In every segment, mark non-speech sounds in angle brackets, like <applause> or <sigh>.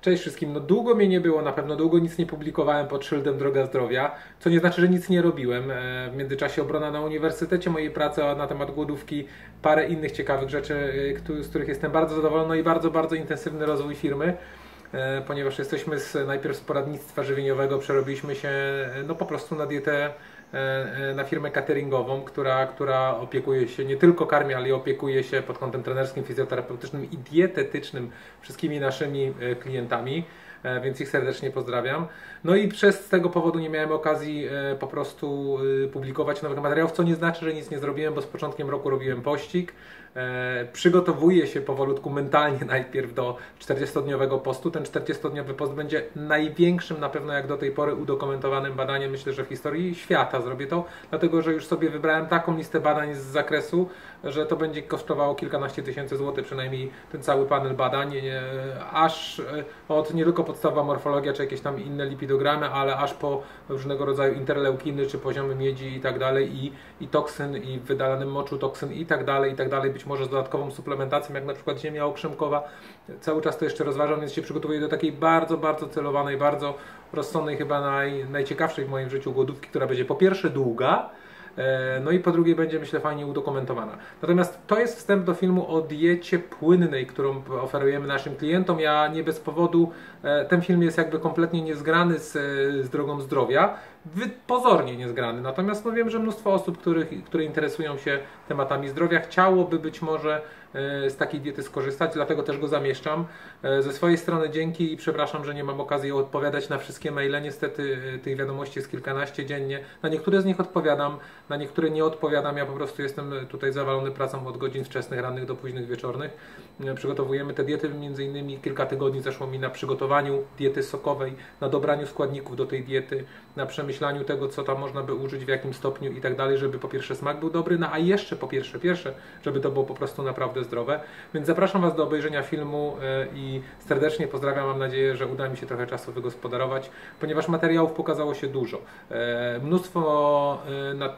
Cześć wszystkim. No długo mnie nie było, na pewno długo nic nie publikowałem pod szyldem Droga Zdrowia, co nie znaczy, że nic nie robiłem. E, w międzyczasie obrona na uniwersytecie, mojej pracy na temat głodówki, parę innych ciekawych rzeczy, e, z których jestem bardzo zadowolony no i bardzo, bardzo intensywny rozwój firmy ponieważ jesteśmy z, najpierw z poradnictwa żywieniowego, przerobiliśmy się no po prostu na dietę E, e, na firmę cateringową, która, która opiekuje się nie tylko karmi, ale i opiekuje się pod kątem trenerskim, fizjoterapeutycznym i dietetycznym wszystkimi naszymi e, klientami więc ich serdecznie pozdrawiam. No i przez tego powodu nie miałem okazji po prostu publikować nowych materiałów, co nie znaczy, że nic nie zrobiłem, bo z początkiem roku robiłem pościg. E, przygotowuje się powolutku mentalnie najpierw do 40-dniowego postu. Ten 40-dniowy post będzie największym na pewno jak do tej pory udokumentowanym badaniem, myślę, że w historii świata zrobię to, dlatego że już sobie wybrałem taką listę badań z zakresu, że to będzie kosztowało kilkanaście tysięcy złotych, przynajmniej ten cały panel badań, aż e, od nie tylko podstawowa morfologia, czy jakieś tam inne lipidogramy, ale aż po różnego rodzaju interleukiny, czy poziomy miedzi i tak dalej, i, i toksyn, i wydalanym moczu toksyn i tak dalej, i tak dalej, być może z dodatkową suplementacją, jak na przykład ziemia okrzemkowa. Cały czas to jeszcze rozważam, więc się przygotowuję do takiej bardzo, bardzo celowanej, bardzo rozsądnej, chyba naj, najciekawszej w moim życiu głodówki, która będzie po pierwsze długa, E, no i po drugie będzie myślę fajnie udokumentowana. Natomiast to jest wstęp do filmu o diecie płynnej, którą oferujemy naszym klientom. Ja nie bez powodu, e, ten film jest jakby kompletnie niezgrany z, z drogą zdrowia, pozornie niezgrany. Natomiast no wiem, że mnóstwo osób, których, które interesują się tematami zdrowia, chciałoby być może E, z takiej diety skorzystać, dlatego też go zamieszczam. E, ze swojej strony dzięki i przepraszam, że nie mam okazji odpowiadać na wszystkie maile. Niestety e, tych wiadomości jest kilkanaście dziennie. Na niektóre z nich odpowiadam, na niektóre nie odpowiadam. Ja po prostu jestem tutaj zawalony pracą od godzin wczesnych, rannych do późnych wieczornych. Przygotowujemy te diety, między innymi kilka tygodni zeszło mi na przygotowaniu diety sokowej, na dobraniu składników do tej diety, na przemyślaniu tego, co tam można by użyć, w jakim stopniu i tak dalej, żeby po pierwsze smak był dobry, no a jeszcze po pierwsze, pierwsze, żeby to było po prostu naprawdę zdrowe. Więc zapraszam Was do obejrzenia filmu e, i serdecznie pozdrawiam. Mam nadzieję, że uda mi się trochę czasu wygospodarować, ponieważ materiałów pokazało się dużo. E, mnóstwo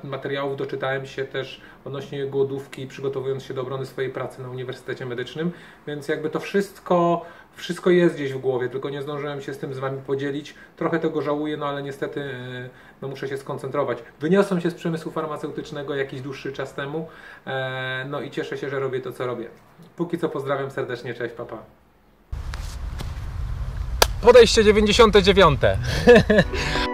e, materiałów doczytałem się też odnośnie głodówki, przygotowując się do obrony swojej pracy na Uniwersytecie Medycznym, więc jakby to wszystko wszystko jest gdzieś w głowie, tylko nie zdążyłem się z tym z Wami podzielić. Trochę tego żałuję, no ale niestety e, no muszę się skoncentrować. Wyniosłem się z przemysłu farmaceutycznego jakiś dłuższy czas temu, e, no i cieszę się, że robię to, co robię. Póki co pozdrawiam serdecznie, cześć, papa. Podejście 99. <laughs>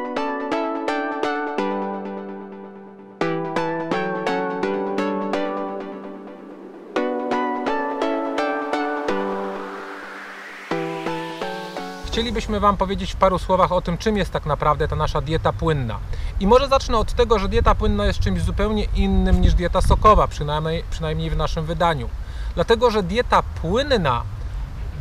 chcielibyśmy Wam powiedzieć w paru słowach o tym, czym jest tak naprawdę ta nasza dieta płynna. I może zacznę od tego, że dieta płynna jest czymś zupełnie innym niż dieta sokowa, przynajmniej, przynajmniej w naszym wydaniu. Dlatego, że dieta płynna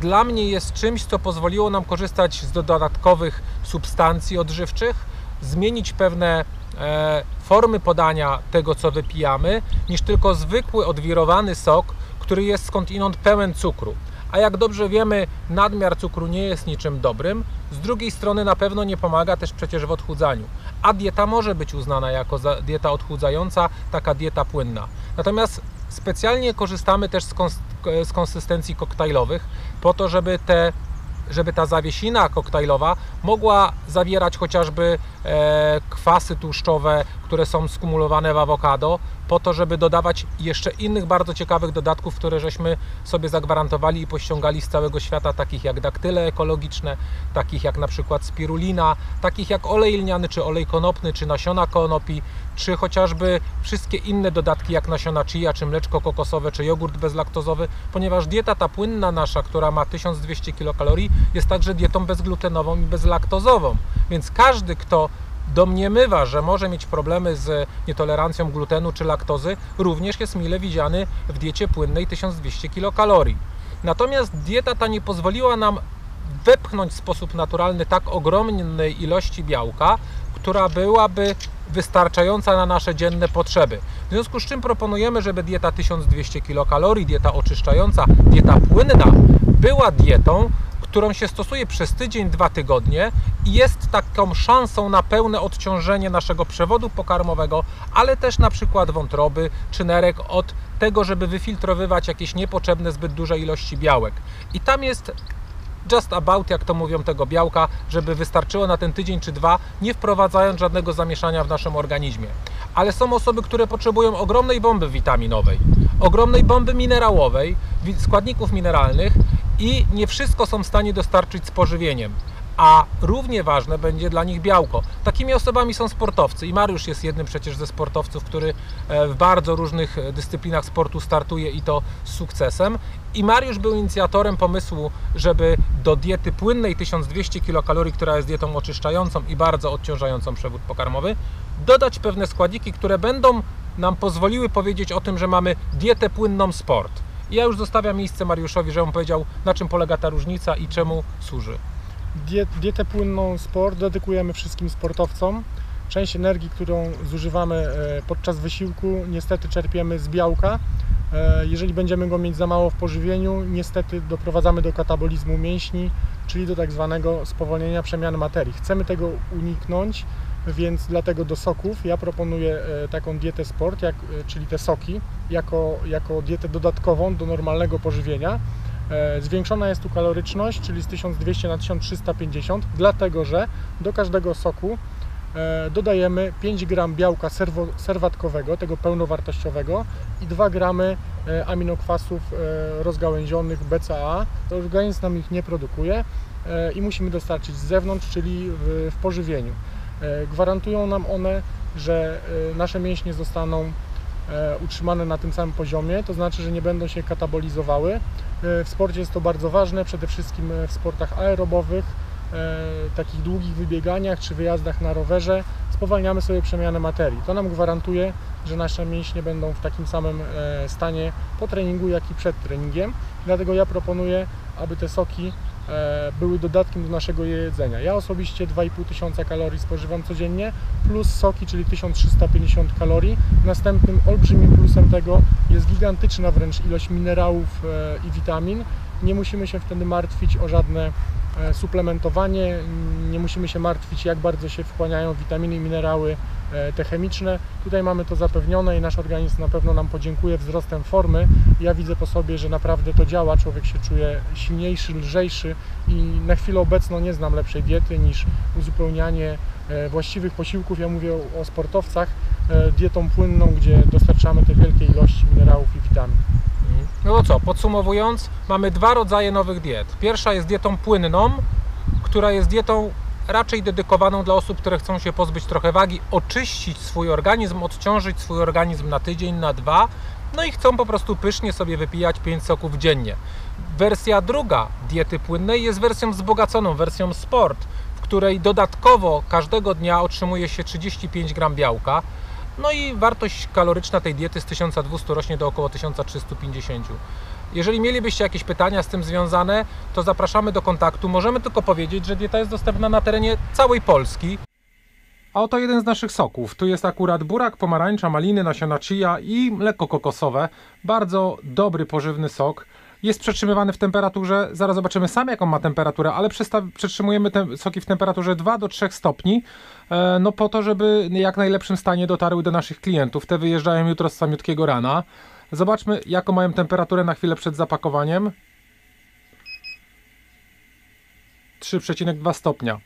dla mnie jest czymś, co pozwoliło nam korzystać z dodatkowych substancji odżywczych, zmienić pewne e, formy podania tego, co wypijamy, niż tylko zwykły odwirowany sok, który jest skądinąd pełen cukru a jak dobrze wiemy, nadmiar cukru nie jest niczym dobrym. Z drugiej strony na pewno nie pomaga też przecież w odchudzaniu. A dieta może być uznana jako dieta odchudzająca, taka dieta płynna. Natomiast specjalnie korzystamy też z, kons z konsystencji koktajlowych po to, żeby te żeby ta zawiesina koktajlowa mogła zawierać chociażby e, kwasy tłuszczowe, które są skumulowane w awokado, po to, żeby dodawać jeszcze innych bardzo ciekawych dodatków, które żeśmy sobie zagwarantowali i pościągali z całego świata, takich jak daktyle ekologiczne, takich jak na przykład spirulina, takich jak olej lniany, czy olej konopny, czy nasiona konopi, czy chociażby wszystkie inne dodatki jak nasiona chia, czy mleczko kokosowe, czy jogurt bezlaktozowy, ponieważ dieta ta płynna nasza, która ma 1200 kilokalorii, jest także dietą bezglutenową i bezlaktozową. Więc każdy, kto domniemywa, że może mieć problemy z nietolerancją glutenu czy laktozy, również jest mile widziany w diecie płynnej 1200 kilokalorii. Natomiast dieta ta nie pozwoliła nam wepchnąć w sposób naturalny tak ogromnej ilości białka, która byłaby wystarczająca na nasze dzienne potrzeby. W związku z czym proponujemy, żeby dieta 1200 kilokalorii, dieta oczyszczająca, dieta płynna była dietą, którą się stosuje przez tydzień, dwa tygodnie i jest taką szansą na pełne odciążenie naszego przewodu pokarmowego, ale też na przykład wątroby czy nerek od tego, żeby wyfiltrowywać jakieś niepotrzebne zbyt duże ilości białek. I tam jest just about, jak to mówią, tego białka, żeby wystarczyło na ten tydzień czy dwa, nie wprowadzając żadnego zamieszania w naszym organizmie. Ale są osoby, które potrzebują ogromnej bomby witaminowej, ogromnej bomby minerałowej, składników mineralnych i nie wszystko są w stanie dostarczyć z pożywieniem a równie ważne będzie dla nich białko. Takimi osobami są sportowcy i Mariusz jest jednym przecież ze sportowców, który e, w bardzo różnych dyscyplinach sportu startuje i to z sukcesem. I Mariusz był inicjatorem pomysłu, żeby do diety płynnej 1200 kilokalorii, która jest dietą oczyszczającą i bardzo odciążającą przewód pokarmowy, dodać pewne składniki, które będą nam pozwoliły powiedzieć o tym, że mamy dietę płynną sport. Ja już zostawiam miejsce Mariuszowi, żeby on powiedział, na czym polega ta różnica i czemu służy dietę płynną sport dedykujemy wszystkim sportowcom. Część energii, którą zużywamy e, podczas wysiłku, niestety czerpiemy z białka. E, jeżeli będziemy go mieć za mało w pożywieniu, niestety doprowadzamy do katabolizmu mięśni, czyli do tak zwanego spowolnienia przemiany materii. Chcemy tego uniknąć, więc dlatego do soków ja proponuję e, taką dietę sport, jak, czyli te soki, jako, jako dietę dodatkową do normalnego pożywienia. E, zwiększona jest tu kaloryczność, czyli z 1200 na 1350, dlatego że do każdego soku e, dodajemy 5 gram białka serwo, serwatkowego, tego pełnowartościowego i 2 gramy e, aminokwasów rozgałęzionych BCAA. To organizm nam ich nie produkuje i musimy dostarczyć z zewnątrz, czyli w, w pożywieniu. Gwarantują nam one, że nasze mięśnie zostaną utrzymane na tym samym poziomie, to znaczy, że nie będą się katabolizowały, E, w sporcie jest to bardzo ważne, przede wszystkim e, w sportach aerobowych, e, takich długich wybieganiach czy wyjazdach na rowerze spowalniamy sobie przemianę materii. To nam gwarantuje, że nasze mięśnie będą w takim samym stanie po treningu, jak i przed treningiem. Dlatego ja proponuję, aby te soki E, były dodatkiem do naszego jedzenia. Ja osobiście 2,5 tysiąca kalorii spożywam codziennie, plus soki, czyli 1350 kalorii. Następnym olbrzymim plusem tego jest gigantyczna wręcz ilość minerałów e, i witamin. Nie musimy się wtedy martwić o żadne e, suplementowanie, nie musimy się martwić jak bardzo się wchłaniają witaminy i minerały E, te chemiczne. Tutaj mamy to zapewnione i nasz organizm na pewno nam podziękuje wzrostem formy. Ja widzę po sobie, że naprawdę to działa, człowiek się czuje silniejszy, lżejszy i na chwilę obecną nie znam lepszej diety niż uzupełnianie e, właściwych posiłków. Ja mówię o sportowcach, e, dietą płynną, gdzie dostarczamy te wielkie ilości minerałów i witamin. No to co, podsumowując, mamy dwa rodzaje nowych diet. Pierwsza jest dietą płynną, która jest dietą raczej dedykowaną dla osób, które chcą się pozbyć trochę wagi, oczyścić swój organizm, odciążyć swój organizm na tydzień, na dwa, no i chcą po prostu pysznie sobie wypijać 5 soków dziennie. Wersja druga diety płynnej jest wersją wzbogaconą, wersją sport, w której dodatkowo każdego dnia otrzymuje się 35 gram białka, no i wartość kaloryczna tej diety z 1200 rośnie do około 1350. Jeżeli mielibyście jakieś pytania z tym związane, to zapraszamy do kontaktu. Możemy tylko powiedzieć, że dieta jest dostępna na terenie całej Polski. A oto jeden z naszych soków. Tu jest akurat burak, pomarańcza, maliny, nasiona chia i mleko kokosowe. Bardzo dobry, pożywny sok. Jest przetrzymywany w temperaturze, zaraz zobaczymy sami jaką ma temperaturę, ale przetrzymujemy te soki w temperaturze 2 do 3 stopni, e, no po to, żeby jak najlepszym stanie dotarły do naszych klientów. Te wyjeżdżają jutro z samiutkiego rana. Zobaczmy, jaką mają temperaturę na chwilę przed zapakowaniem. 3,2 stopnia.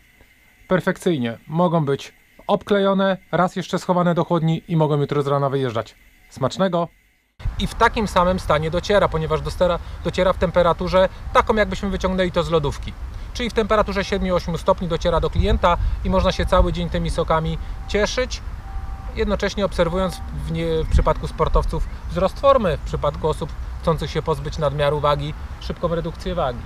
Perfekcyjnie. Mogą być obklejone, raz jeszcze schowane do chłodni i mogą jutro z rana wyjeżdżać. Smacznego! I w takim samym stanie dociera, ponieważ dociera, dociera w temperaturze taką, jakbyśmy wyciągnęli to z lodówki. Czyli w temperaturze 7-8 stopni dociera do klienta i można się cały dzień tymi sokami cieszyć jednocześnie obserwując w, nie, w przypadku sportowców wzrost formy, w przypadku osób chcących się pozbyć nadmiaru wagi, szybką redukcję wagi.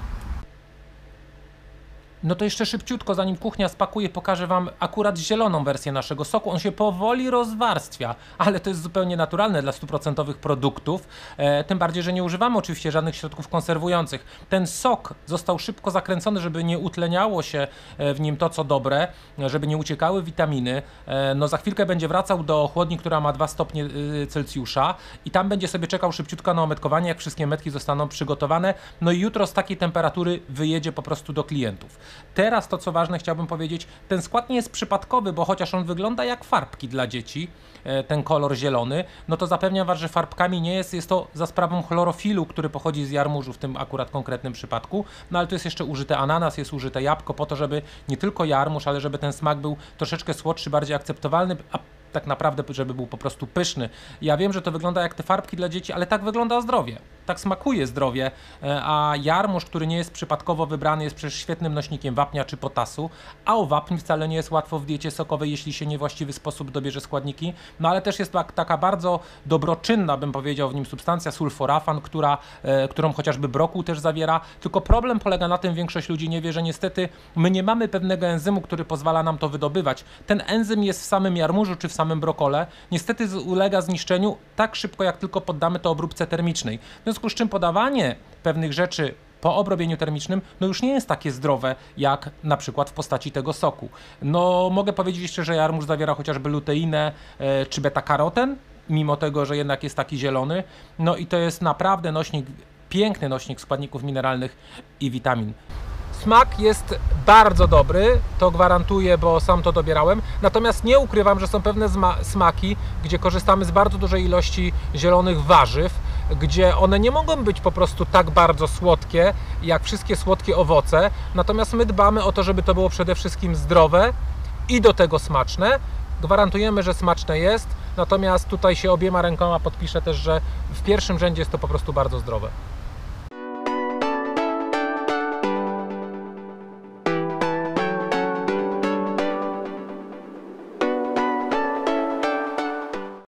No to jeszcze szybciutko, zanim kuchnia spakuje, pokażę Wam akurat zieloną wersję naszego soku. On się powoli rozwarstwia, ale to jest zupełnie naturalne dla stuprocentowych produktów. E, tym bardziej, że nie używamy oczywiście żadnych środków konserwujących. Ten sok został szybko zakręcony, żeby nie utleniało się e, w nim to, co dobre, żeby nie uciekały witaminy. E, no za chwilkę będzie wracał do chłodni, która ma 2 stopnie y, Celsjusza i tam będzie sobie czekał szybciutko na ometkowanie, jak wszystkie metki zostaną przygotowane. No i jutro z takiej temperatury wyjedzie po prostu do klientów. Teraz to, co ważne, chciałbym powiedzieć, ten skład nie jest przypadkowy, bo chociaż on wygląda jak farbki dla dzieci, e, ten kolor zielony, no to zapewniam Was, że farbkami nie jest, jest to za sprawą chlorofilu, który pochodzi z jarmużu w tym akurat konkretnym przypadku, no ale tu jest jeszcze użyte ananas, jest użyte jabłko po to, żeby nie tylko jarmuż, ale żeby ten smak był troszeczkę słodszy, bardziej akceptowalny, a tak naprawdę, żeby był po prostu pyszny. Ja wiem, że to wygląda jak te farbki dla dzieci, ale tak wygląda zdrowie. Tak smakuje zdrowie, e, a jarmuż, który nie jest przypadkowo wybrany, jest przecież świetnym nośnikiem wapnia czy potasu, a o wapń wcale nie jest łatwo w diecie sokowej, jeśli się niewłaściwy sposób dobierze składniki, no ale też jest tak, taka bardzo dobroczynna, bym powiedział, w nim substancja sulforafan, która, e, którą chociażby brokuł też zawiera, tylko problem polega na tym, większość ludzi nie wie, że niestety my nie mamy pewnego enzymu, który pozwala nam to wydobywać. Ten enzym jest w samym jarmużu czy w samym brokole, niestety ulega zniszczeniu tak szybko, jak tylko poddamy to obróbce termicznej. W związku z czym podawanie pewnych rzeczy po obrobieniu termicznym, no już nie jest takie zdrowe, jak na przykład w postaci tego soku. No mogę powiedzieć jeszcze, że jarmuż zawiera chociażby luteinę e, czy beta-karoten, mimo tego, że jednak jest taki zielony. No i to jest naprawdę nośnik, piękny nośnik składników mineralnych i witamin. Smak jest bardzo dobry, to gwarantuję, bo sam to dobierałem. Natomiast nie ukrywam, że są pewne smaki, gdzie korzystamy z bardzo dużej ilości zielonych warzyw, gdzie one nie mogą być po prostu tak bardzo słodkie, jak wszystkie słodkie owoce. Natomiast my dbamy o to, żeby to było przede wszystkim zdrowe i do tego smaczne. Gwarantujemy, że smaczne jest, natomiast tutaj się obiema rękoma podpiszę też, że w pierwszym rzędzie jest to po prostu bardzo zdrowe.